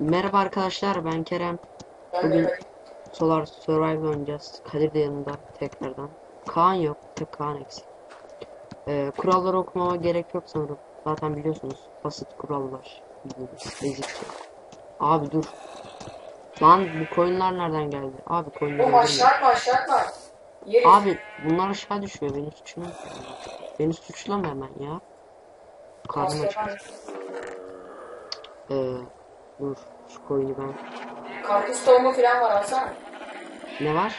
Merhaba arkadaşlar ben Kerem. Bugün Solar Survival oynayacağız. Kadir de yanında tekrardan. Kaan yok. Tek Kaan eksik. Ee, kuralları okumama gerek yok sanırım. Zaten biliyorsunuz. Basit kurallar. Basicçe. Abi dur. Lan bu koyunlar nereden geldi? Abi koyunlar Oğlum aşağı atma aşağı. Yeriz. Abi bunlar aşağı düşüyor. Beni suçlama. Beni suçlama hemen ya. Karnım aç. Ee, dur. Şu koyunu ben. Karpuz tohumu falan var alsana. Ne var?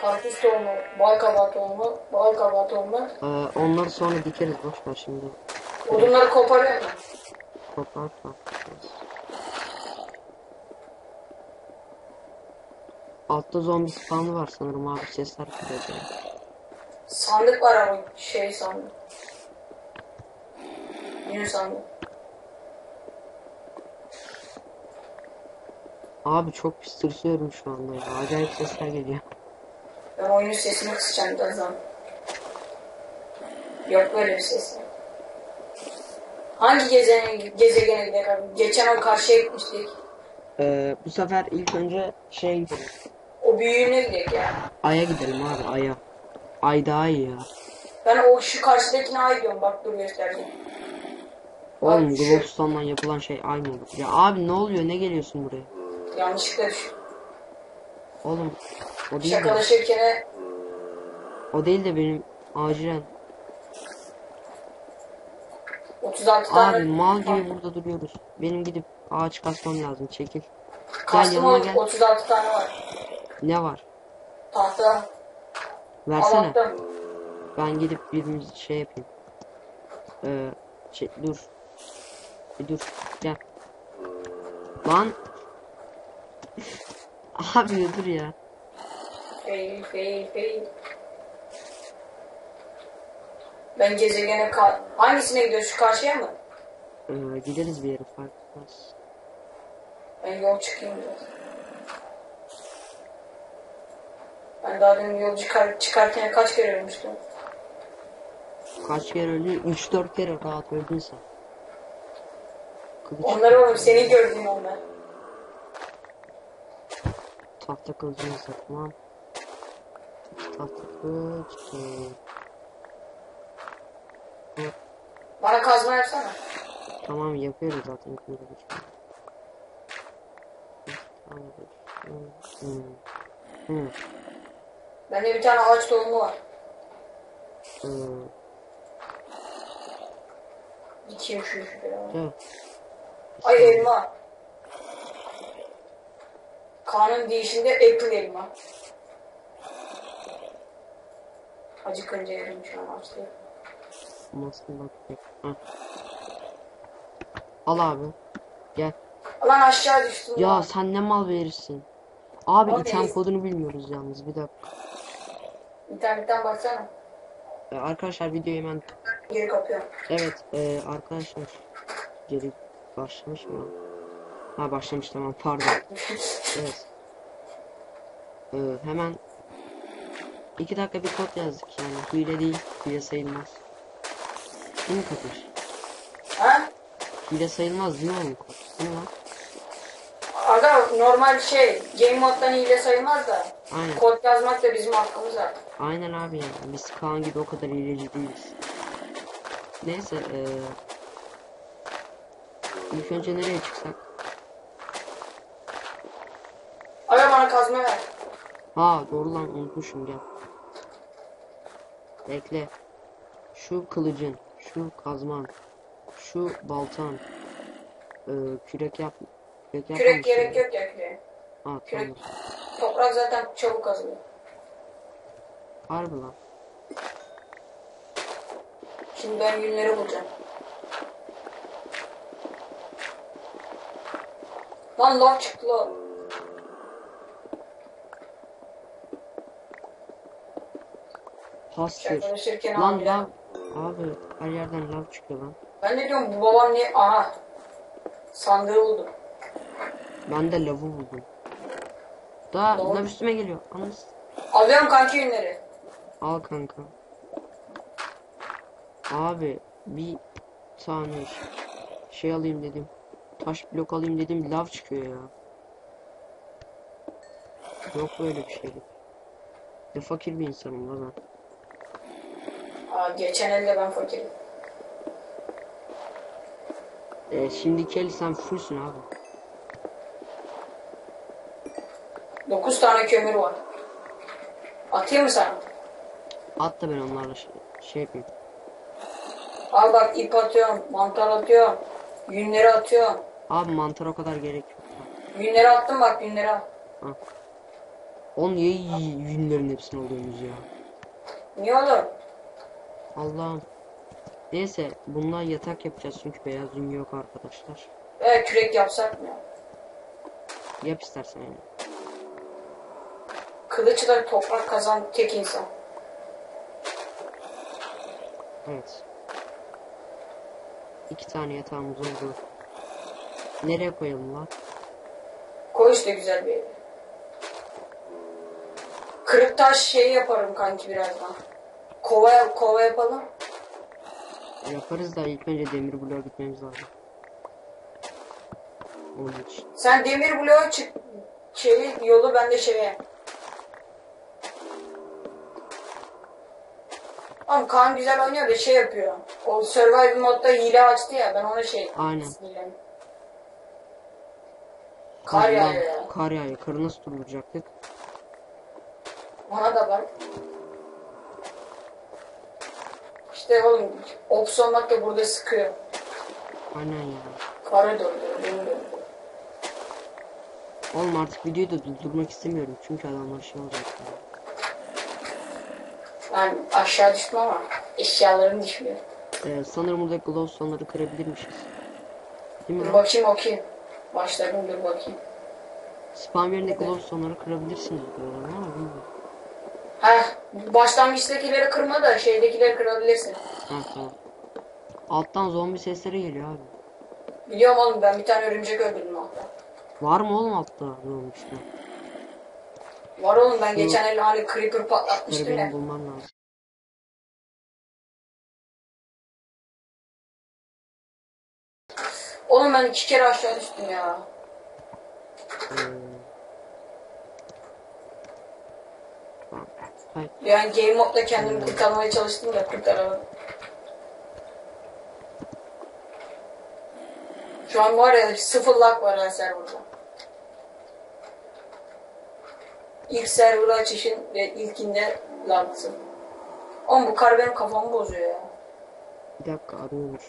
Karpuz tohumu, bal kabağı tohumu, bal kabağı tohumu. Ee, onları sonra dikeriz boş ver şimdi. Odunları koparıyor mu? Toplar toplar. Altta zombi spawnı var sanırım abi sesler kırıyor. Sandık var ama şey sandık. Yün sandık. Abi çok pis tırsıyorum şu anda ya. Acayip sesler geliyor. Ben oyunun sesini kısacağım birazdan. Yok böyle bir ses. Hangi gezegene, gezegene gidelim abi? Geçen o karşıya gitmiştik. Ee, bu sefer ilk önce şey gidelim. O büyüğüne gidelim ya. Ay'a gidelim abi Ay'a. Ay daha iyi ya. Ben o şu karşıdakine ay diyorum bak dur göstereceğim. Oğlum Globestone'dan yapılan şey ay mı olur? Ya abi ne oluyor ne geliyorsun buraya? Yanlışlıkla düş. Oğlum o değil de, Şakalaşırken o değil de benim acilen. 36 tane Abi mal gibi burada duruyoruz. Benim gidip ağaç kasmam lazım çekil. Gel kastım yanıma gel. 36 tane var. Ne var? Tahta Versene. alattım. Ben gidip birimiz şey yapayım. Ee, şey, dur. Bir dur. Gel. Lan. Abi dur ya. Fail fail fail. Ben gezegene ka hangisine gidiyoruz? Şu karşıya mı? Ee, gideriz bir yere fark etmez. Ben yol çıkayım biraz. Ben daha demin yol çıkar çıkarken kaç kere ölmüştüm? Kaç kere öldün? 3-4 kere rahat öldün sen. Kılıç Onları oğlum seni gördüm onlar. Tahta kılıcını satmam. Tahta kılıç. ee, Bana kazma yapsana. Tamam yapıyoruz zaten. Hmm. Hmm. Bende bir tane ağaç tohumu var. Hmm. Şu işi falan. Evet. Ay elma. Kaan'ın deyişinde apple elma. Acıkınca yerim şu an açtı. Nasıl bak. Al abi. Gel. Lan aşağı düştüm. Ya lan. sen ne mal verirsin. Abi Abi- item kodunu bilmiyoruz yalnız bir dakika. İnternetten baksana. Ee, arkadaşlar videoyu hemen Geri kapıyorum. evet e, arkadaşlar geri başlamış mı? Ha başlamış tamam pardon. Evet. Ee, hemen iki dakika bir kod yazdık yani hile değil hile sayılmaz. Değil mi ha? Hile sayılmaz değil mi kod? Değil mi lan? Aga normal şey game moddan hile sayılmaz da Aynen. kod yazmak da bizim hakkımız artık. Aynen abi yani biz Kaan gibi o kadar hileci değiliz. Neyse eee ilk önce nereye çıksak? Aga bana kazma ver. Ha doğru lan unutmuşum gel. Bekle. Şu kılıcın, şu kazman, şu baltan, eee kürek yap. Kürek, Kürek yapmamışım gerek yok ya küreğe. Ha tamam. Kürek. Toprak zaten çabuk kazılıyor. Harbi lan. Şimdi ben günleri bulacağım. Lan lav çıktı lan. Şakalaşırken Lan lav. Abi her yerden lav çıkıyor lan. Ben de diyorum bu babam ne? Aha. Sandığı buldum. Ben de lavı buldum. Daha Doğru. lav üstüme geliyor. Anız. Alıyorum kanki günleri. Al kanka. Abi bir saniye şey alayım dedim. taş blok alayım dedim lav çıkıyor ya. Yok böyle bir şey. Ne fakir bir insanım lan. Aa, geçen elde ben fakirim. Ee, şimdiki el sen fullsün abi. 9 tane kömür var. Atayım mı sana? At da ben onlarla şey, şey yapayım. Al bak ip atıyorum, mantar atıyorum, yünleri atıyorum. Abi mantar o kadar gerek yok. Yünleri attım bak yünleri al. On niye y- yünlerin hepsini alıyorsunuz ya? Niye oğlum? Allah'ım. Neyse bundan yatak yapacağız çünkü beyaz yün yok arkadaşlar. Evet kürek yapsak mı? Yap istersen yani. Kılıçla toprak kazan tek insan. Evet. İki tane yatağımız oldu. Nereye koyalım lan? Koy işte güzel bir yere. Kırık taş şeyi yaparım kanki birazdan. Kova, kova yapalım. Yaparız da ilk önce demir bloğa gitmemiz lazım. Onun için. Sen demir bloğu çık şeyi yolu ben de şeye. Oğlum Kaan güzel oynuyor da şey yapıyor. O survival modda hile açtı ya ben ona şey. Aynen. sinirlendim. Kar yağıyor ya. Kar yağıyor. Karı nasıl durduracaktık? Ona da bak. İşte oğlum ops olmak da burada sıkıyor. Aynen ya. Karı döndü. döndü. Oğlum artık videoyu da durdurmak istemiyorum. Çünkü adamlar şey olacak. ya. Ben aşağı düştüm ama eşyalarım düşmüyor. Ee, sanırım burada glowstone'ları kırabilirmişiz. Değil mi Dur lan? bakayım okuyayım. Başladım dur bakayım. Spam yerine glowstone'ları kırabilirsiniz diyorlar ama bilmiyorum. Heh, başlangıçtakileri kırma da şeydekileri kırabilirsin. Ha tamam. Alttan zombi sesleri geliyor abi. Biliyorum oğlum ben bir tane örümcek öldürdüm hatta. Var mı oğlum altta zombi işte? Var oğlum ben geçen el hani creeper patlatmıştım ya. benim bulmam lazım. Oğlum ben iki kere aşağı düştüm ya. Ee... Yani game modda kendimi kurtarmaya çalıştım da kurtaramadım. Şu an var ya sıfır lag var ha serverda. İlk server açışın ve ilkinde lagsın. Oğlum bu kar benim kafamı bozuyor ya. Bir dakika arıyormuş.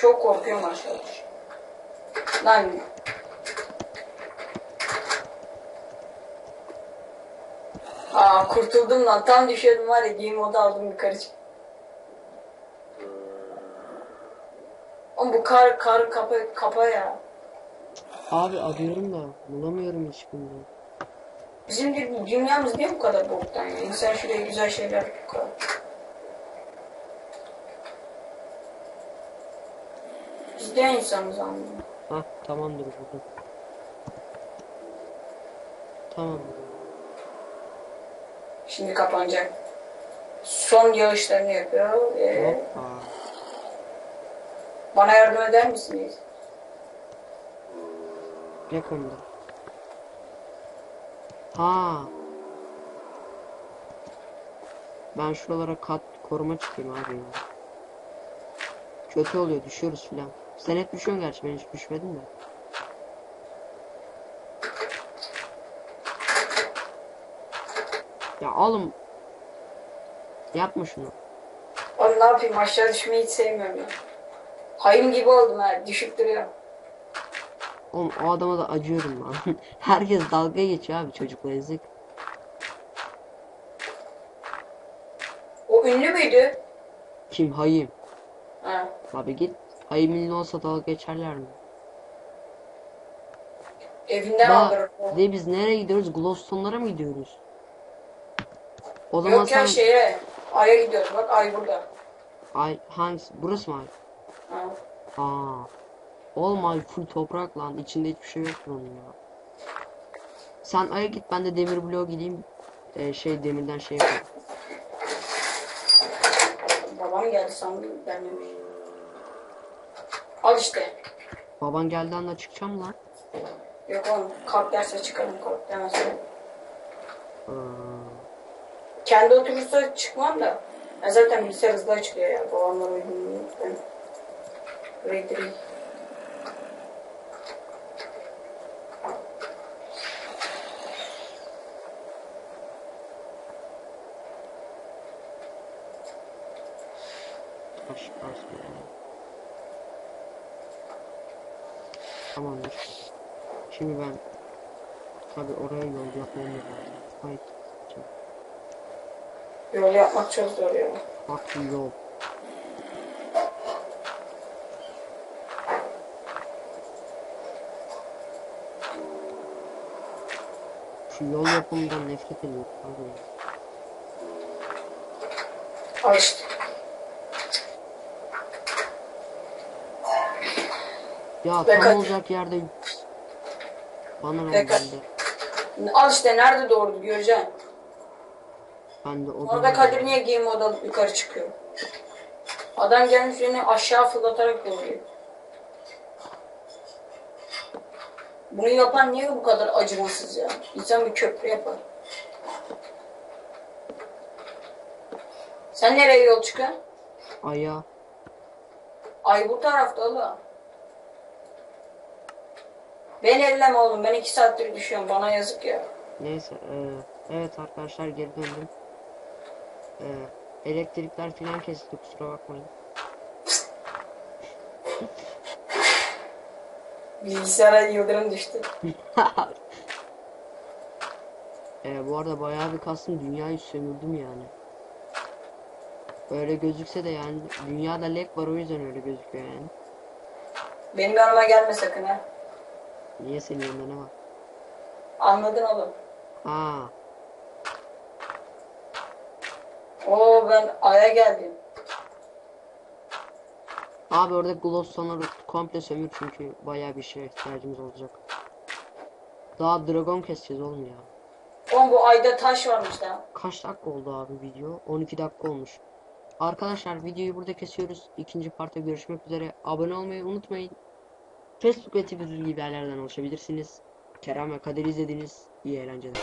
Çok korkuyorum düş. Lan Aa kurtuldum lan tam düşüyordum var ya game modu aldım yukarı çık. Oğlum bu kar kar kapa kapa ya. Abi arıyorum da bulamıyorum hiçbirini. Bizim dü- dünyamız niye bu kadar boktan ya? İnsan şuraya güzel şeyler koyar. De insanız anladın. Hah tamamdır buldum. Tamamdır. Şimdi kapanacak. Son yağışlarını yapıyor. Ee, Hoppa. bana yardım eder misiniz? Ne konuda? Ha. Ben şuralara kat koruma çıkayım abi ya. Kötü oluyor düşüyoruz filan. Sen hep düşüyorsun gerçi ben hiç düşmedim de. Ya oğlum. Yapma şunu. Oğlum ne yapayım aşağı düşmeyi hiç sevmiyorum ya. Hayım gibi oldum ha düşüp duruyorum. Oğlum o adama da acıyorum lan. Herkes dalga geçiyor abi çocukla yazık. O ünlü müydü? Kim hayım? Ha. Abi git. Hayım ünlü olsa dalga geçerler mi? Evinden Ba alırım. de biz nereye gidiyoruz? Glowstone'lara mı gidiyoruz? O zaman Yok ya sen şeye. Ay'a gidiyoruz. Bak ay burada. ay hangisi? Burası mı ay? Ha. Aa. Oğlum ay full toprak lan. İçinde hiçbir şey yok onun ya. Sen aya git ben de demir bloğu gideyim. Ee, şey demirden şey yapayım. Babam geldi sandım ben demiş. Al işte. Baban geldi anda çıkacağım lan. Yok oğlum kalk derse çıkarım kalk demezse. Ee, Kendi oturursa çıkmam da. Ben zaten bilgisayar hızlı açılıyor ya. Babamlar uygun. Ben burayı Tamamdır. Şimdi ben tabi oraya yol yapmam lazım. Haydi. Yol yapmak çok zor ya. Bak bu yol. Şu yol yapımından nefret ediyorum. Al işte. Ya Ve tam olacak yerde bana kaç- bende. Al işte nerede doğurdu göreceksin. Ben de o Orada Kadir niye game moda yukarı çıkıyor? Adam gelmiş beni aşağı fırlatarak doğuruyor. Bunu yapan niye bu kadar acımasız ya? İnsan bir köprü yapar. Sen nereye yol çıkıyorsun? Aya Ay bu tarafta oğlum. Beni elleme oğlum. Ben iki saattir düşüyorum. Bana yazık ya. neyse eee, evet arkadaşlar geri döndüm. Eee, elektrikler filan kesildi kusura bakmayın. Bilgisayara yıldırım düştü. Eee, bu arada bayağı bir kastım dünyayı sömürdüm yani. Öyle gözükse de yani dünyada lag var o yüzden öyle gözüküyor yani. Benim yanıma gelme sakın ha. Niye senin yanında ne var? Anladın oğlum. Aa, Oo ben Ay'a geldim. abi orada glowstone'ları komple sömür çünkü bayağı bir şeye ihtiyacımız olacak. Daha dragon keseceğiz oğlum ya. Oğlum bu Ay'da taş varmış lan. Kaç dakika oldu abi video? 12 dakika olmuş. Arkadaşlar videoyu burada kesiyoruz. İkinci parta görüşmek üzere. Abone olmayı unutmayın. Facebook ve Twitter gibi yerlerden ulaşabilirsiniz. Kerem ve Kadir izlediniz. İyi eğlenceler.